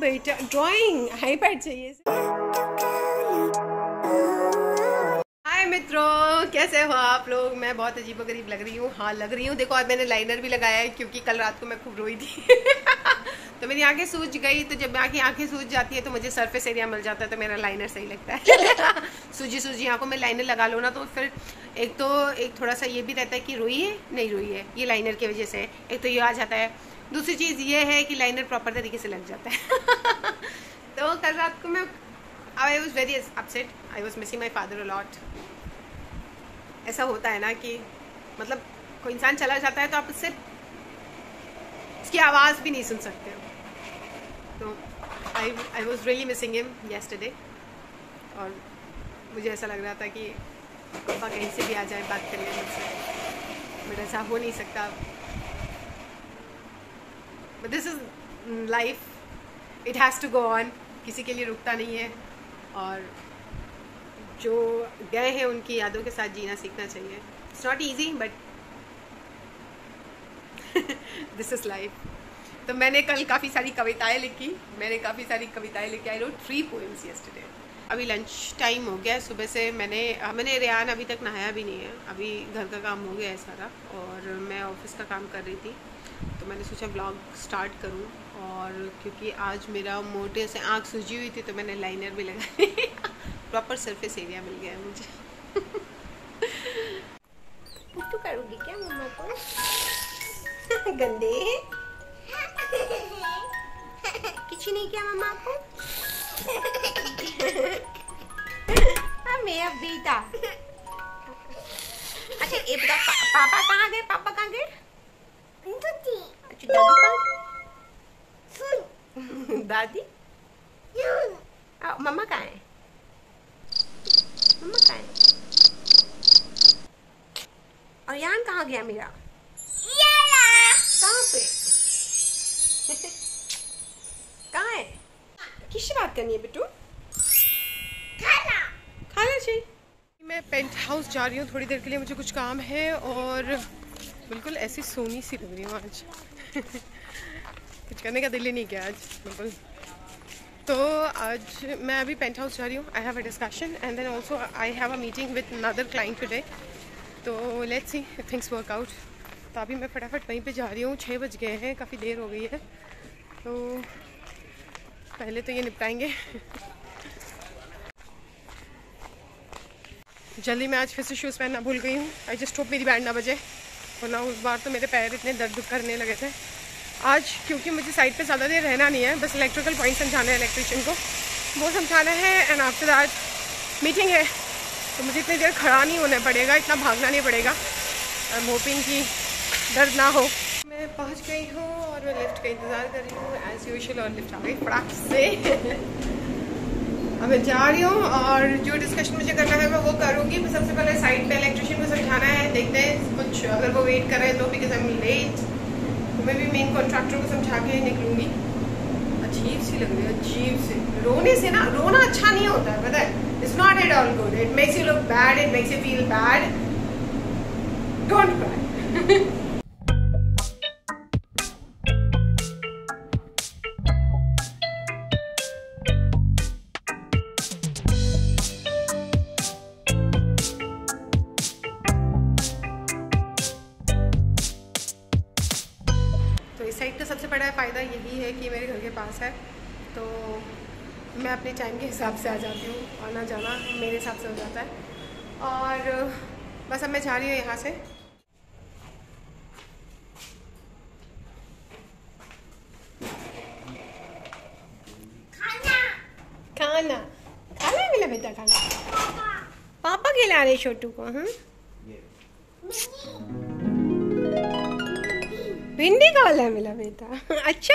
Drawing iPad चाहिए हाय मित्रों, कैसे हो आप लोग? मैं बहुत अजीब गरीब लग रही हूँ। हाँ लग रही हूँ। देखो, आज मैंने लाइनर भी लगाया है, क्योंकि कल रात को मैं खूब रोई थी। तो मेरी आँखें सूज गई तो जब आँखें आँखें सूज जाती है तो मुझे सरफेस एरिया मिल जाता है तो मेरा लाइनर सही लगता है। सूजी सूजी आँखों में लाइनर लगा लो ना तो फिर एक तो एक थोड़ा सा ये भी रहता है कि रोई है, नहीं रोई है। ये लाइनर की वजह से एक तो ये आ जाता है दूसरी चीज़ ये है कि लाइनर प्रॉपर तरीके से लग जाता है। तो कल रात को मैं I was very upset I was missing my father a lot ऐसा होता है ना कि मतलब कोई इंसान चला जाता है तो आप उससे, उसकी आवाज़ भी नहीं सुन सकते हो। तो I I was really missing him yesterday और मुझे ऐसा लग रहा था कि, पापा कहीं से भी आ जाए बात करने मुझसे बट ऐसा हो नहीं सकता। But this is life it has to go on किसी के लिए रुकता नहीं है। और जो गए हैं, उनकी यादों के साथ जीना सीखना चाहिए। It's not easy but this is life तो मैंने कल काफ़ी सारी कविताएँ लिखी। मैंने काफ़ी सारी कविताएँ लिखी। I wrote three poems yesterday अभी लंच टाइम हो गया सुबह से मैंने मैंने रेहान अभी तक नहाया भी नहीं है। अभी घर का काम हो गया है सारा। और मैं ऑफ़िस का काम कर रही थी। तो मैंने सोचा ब्लॉग स्टार्ट करूँ और क्योंकि आज मेरा मोटे से आँख सूजी हुई थी तो मैंने लाइनर भी लगा प्रॉपर सरफेस एरिया मिल गया मुझे। तू करोगी क्या मम्मा को? गंदे। कुछ नहीं किया मम्मा को? हाँ मेरा बेटा। अच्छा ये बता पापा कहाँ गए? पापा कहाँ गए? अच्छा दादू कहाँ दादी आ, मम्मा कहाँ है मम्मा कहाँ है और यान कहाँ गया मेरा कहाँ पे कहाँ है किससे बात करनी है बिट्टू खाना चाहिए मैं पेंट हाउस जा रही हूँ थोड़ी देर के लिए मुझे कुछ काम है और बिल्कुल ऐसी सोनी सी लग रही हूँ आज। कुछ करने का दिल ही नहीं किया आज, बिल्कुल। तो आज मैं अभी पेंट हाउस जा रही हूँ I have a discussion and then also I have a meeting with another client today तो let's see things work out तो अभी मैं फटाफट वहीं पे जा रही हूँ, छः बज गए हैं, काफ़ी देर हो गई है। तो पहले तो ये निपटाएँगे। जल्दी मैं आज फिर से शूज़ पहनना भूल गई हूँ। आई जस्ट होप मेरी बैंड ना बजे। वरना उस बार तो मेरे पैर इतने दर्द करने लगे थे। आज क्योंकि मुझे साइड पे ज़्यादा देर रहना नहीं है, बस इलेक्ट्रिकल पॉइंट समझाना है इलेक्ट्रिशियन को। वो समझाना है एंड आफ्टर दैट मीटिंग है। तो मुझे इतनी देर खड़ा नहीं होना पड़ेगा, इतना भागना नहीं पड़ेगा। आई एम होपिंग कि दर्द ना हो। मैं पहुँच गई हूँ और मैं लिफ्ट का इंतज़ार कर रही हूँ एज यूजल और लिफ्ट आ गई फटाक से। अब मैं जा रही हूँ और जो डिस्कशन मुझे करना है, मैं वो करूँगी। सबसे पहले साइड पे इलेक्ट्रिशियन को समझाना है। देखते हैं कुछ, अगर वो वेट कर रहे हैं तो बिकॉज़ आई एम लेट तो मैं भी मेन कॉन्ट्रैक्टर को समझा के निकलूँगी। अजीब सी लग रही है, अजीब से। रोने से ना, रोना अच्छा नहीं होता है, पता है? It's not at all good it makes you look bad it makes you feel bad don't cry तो इस साइड का सबसे बड़ा फ़ायदा यही है कि मेरे घर के पास है। तो मैं अपने टाइम के हिसाब से आ जाती हूँ आना जाना मेरे हिसाब से हो जाता है। और बस अब मैं जा रही हूँ यहाँ से। खाना। खाना। मिला बेटा खाना। पापा। के ला रहे छोटू को हाँ भिंडी का वाला मिला बेटा। अच्छा?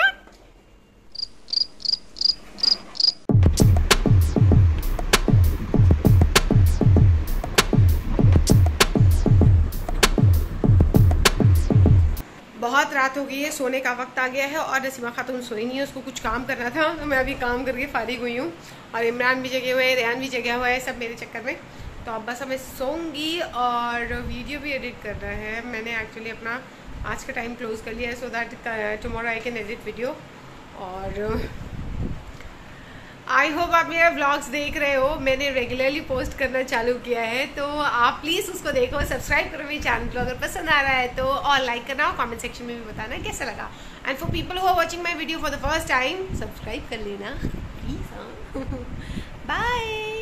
बहुत रात हो गई है, सोने का वक्त आ गया है और नसीमा खातून सोई नहीं है, उसको कुछ काम करना था। तो मैं अभी काम करके फारिग हुई हूँ और इमरान भी जगे हुए हैं रेहान भी जगह हुआ है सब मेरे चक्कर में। तो अब बस हमें सोंगी और वीडियो भी एडिट कर रहे हैं। मैंने एक्चुअली अपना आज का टाइम क्लोज कर लिया है so that tomorrow I can edit video और आई होप आप मेरा ब्लॉग्स देख रहे हो। मैंने रेगुलरली पोस्ट करना चालू किया है तो आप प्लीज़ उसको देखो सब्सक्राइब करो मेरे चैनल को। अगर पसंद आ रहा है तो और लाइक करना, और कमेंट सेक्शन में भी बताना कैसा लगा। And for people who are watching my video for the first time subscribe कर लेना प्लीज़ हाँ। बाय